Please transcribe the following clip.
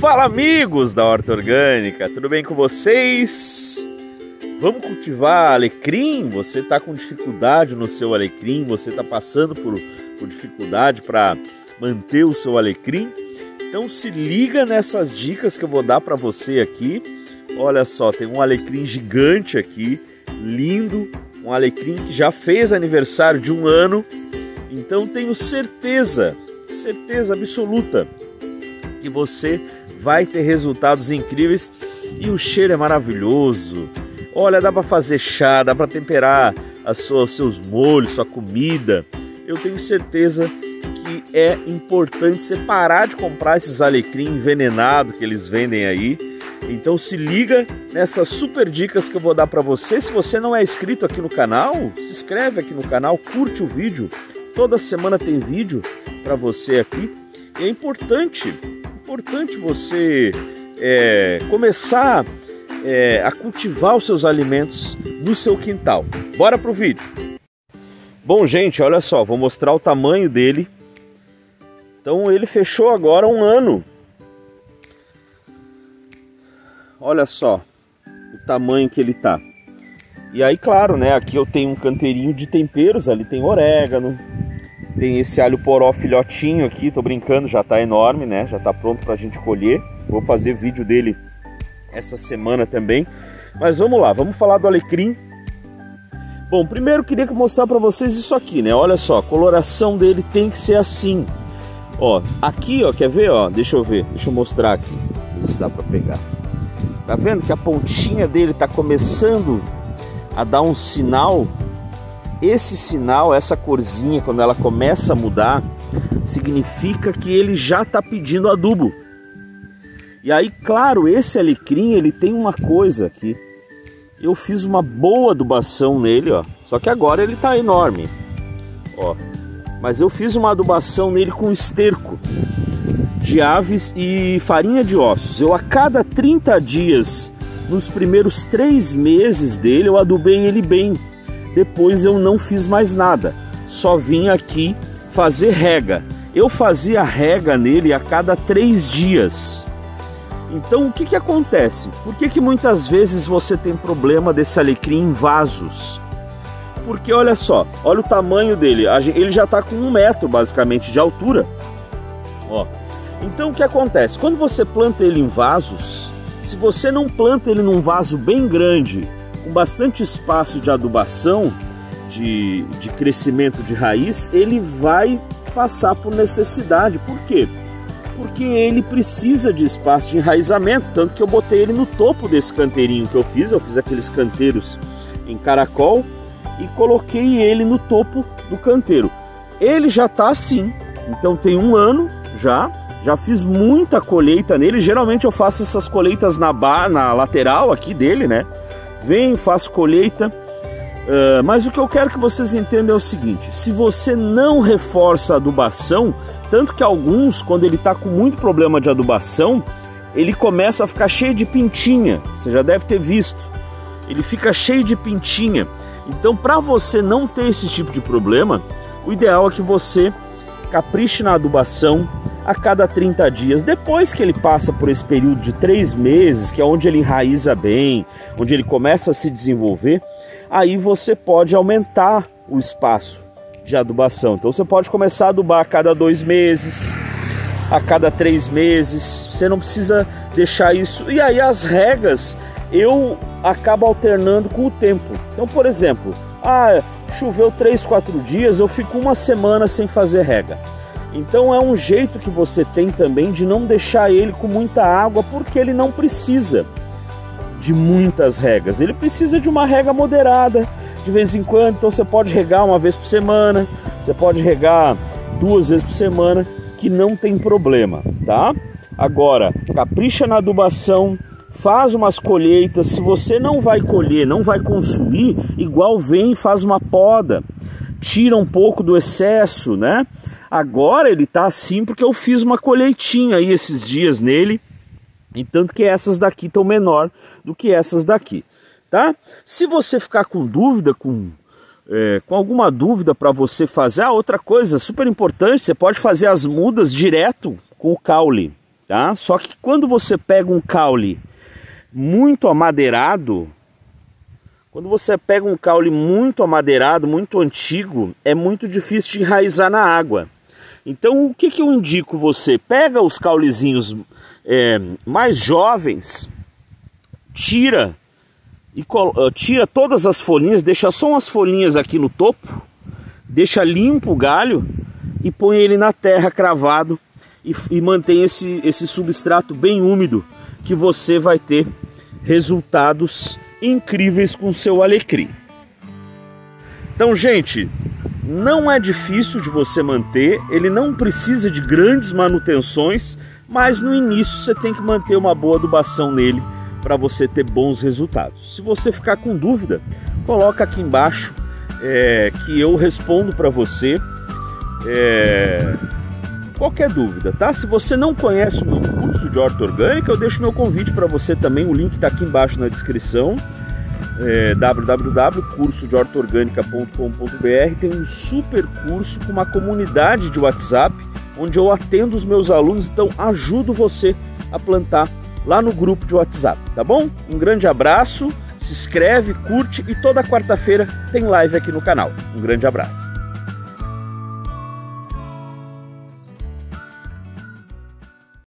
Fala amigos da Horta Orgânica, tudo bem com vocês? Vamos cultivar alecrim? Você está com dificuldade no seu alecrim? Você está passando por, por dificuldade para manter o seu alecrim? Então se liga nessas dicas que eu vou dar para você aqui. Olha só, tem um alecrim gigante aqui, lindo, um alecrim que já fez aniversário de um ano. Então tenho certeza, certeza absoluta que você vai ter resultados incríveis e o cheiro é maravilhoso. Olha, dá para fazer chá, dá para temperar sua, seus molhos, sua comida. Eu tenho certeza que é importante você parar de comprar esses alecrim envenenado que eles vendem aí. Então se liga nessas super dicas que eu vou dar para você. Se você não é inscrito aqui no canal, se inscreve aqui no canal, curte o vídeo. Toda semana tem vídeo para você aqui. E é importante importante você é, começar é, a cultivar os seus alimentos no seu quintal. Bora pro vídeo! Bom, gente, olha só, vou mostrar o tamanho dele. Então ele fechou agora um ano. Olha só o tamanho que ele tá. E aí, claro, né? Aqui eu tenho um canteirinho de temperos, ali tem orégano, tem esse alho poró filhotinho aqui, tô brincando, já tá enorme, né? Já tá pronto pra gente colher. Vou fazer vídeo dele essa semana também. Mas vamos lá, vamos falar do alecrim. Bom, primeiro queria mostrar para vocês isso aqui, né? Olha só, a coloração dele tem que ser assim. Ó, aqui, ó, quer ver, ó? Deixa eu ver, deixa eu mostrar aqui. Ver se dá para pegar. Tá vendo que a pontinha dele tá começando a dar um sinal esse sinal, essa corzinha, quando ela começa a mudar, significa que ele já está pedindo adubo. E aí, claro, esse alecrim ele tem uma coisa aqui. Eu fiz uma boa adubação nele, ó. Só que agora ele está enorme, ó. Mas eu fiz uma adubação nele com esterco de aves e farinha de ossos. Eu a cada 30 dias, nos primeiros três meses dele, eu adubei ele bem. Depois eu não fiz mais nada, só vim aqui fazer rega. Eu fazia rega nele a cada três dias. Então o que, que acontece? Por que, que muitas vezes você tem problema desse alecrim em vasos? Porque olha só, olha o tamanho dele, ele já está com um metro basicamente de altura. Ó. Então o que acontece? Quando você planta ele em vasos, se você não planta ele num vaso bem grande com bastante espaço de adubação, de, de crescimento de raiz, ele vai passar por necessidade. Por quê? Porque ele precisa de espaço de enraizamento, tanto que eu botei ele no topo desse canteirinho que eu fiz, eu fiz aqueles canteiros em caracol e coloquei ele no topo do canteiro. Ele já está assim, então tem um ano já, já fiz muita colheita nele, geralmente eu faço essas colheitas na, bar, na lateral aqui dele, né? Vem, faz colheita. Uh, mas o que eu quero que vocês entendam é o seguinte: se você não reforça a adubação, tanto que alguns, quando ele está com muito problema de adubação, ele começa a ficar cheio de pintinha. Você já deve ter visto. Ele fica cheio de pintinha. Então, para você não ter esse tipo de problema, o ideal é que você capriche na adubação a cada 30 dias. Depois que ele passa por esse período de três meses, que é onde ele enraiza bem, onde ele começa a se desenvolver, aí você pode aumentar o espaço de adubação. Então você pode começar a adubar a cada dois meses, a cada três meses. Você não precisa deixar isso. E aí as regas eu acabo alternando com o tempo. Então, por exemplo, ah, choveu três, quatro dias, eu fico uma semana sem fazer rega. Então é um jeito que você tem também de não deixar ele com muita água, porque ele não precisa de muitas regas. Ele precisa de uma rega moderada de vez em quando. Então você pode regar uma vez por semana, você pode regar duas vezes por semana, que não tem problema, tá? Agora, capricha na adubação, faz umas colheitas. Se você não vai colher, não vai consumir, igual vem e faz uma poda, tira um pouco do excesso, né? Agora ele tá assim porque eu fiz uma colheitinha aí esses dias nele, entanto que essas daqui estão menor do que essas daqui, tá? Se você ficar com dúvida, com, é, com alguma dúvida para você fazer, ah, outra coisa super importante, você pode fazer as mudas direto com o caule. tá? Só que quando você pega um caule muito amadeirado, quando você pega um caule muito amadeirado, muito antigo, é muito difícil de enraizar na água. Então, o que, que eu indico você? Pega os caulezinhos é, mais jovens, tira e tira todas as folhinhas, deixa só umas folhinhas aqui no topo, deixa limpo o galho e põe ele na terra cravado e, e mantém esse, esse substrato bem úmido que você vai ter resultados incríveis com seu alecrim. Então, gente, não é difícil de você manter, ele não precisa de grandes manutenções, mas no início você tem que manter uma boa adubação nele para você ter bons resultados. Se você ficar com dúvida, coloca aqui embaixo é, que eu respondo para você é, qualquer dúvida, tá? Se você não conhece o meu curso de horta orgânica, eu deixo meu convite para você também, o link está aqui embaixo na descrição. É, www.cursodeortorgânica.com.br tem um super curso com uma comunidade de WhatsApp onde eu atendo os meus alunos, então ajudo você a plantar lá no grupo de WhatsApp, tá bom? Um grande abraço, se inscreve, curte e toda quarta-feira tem live aqui no canal. Um grande abraço.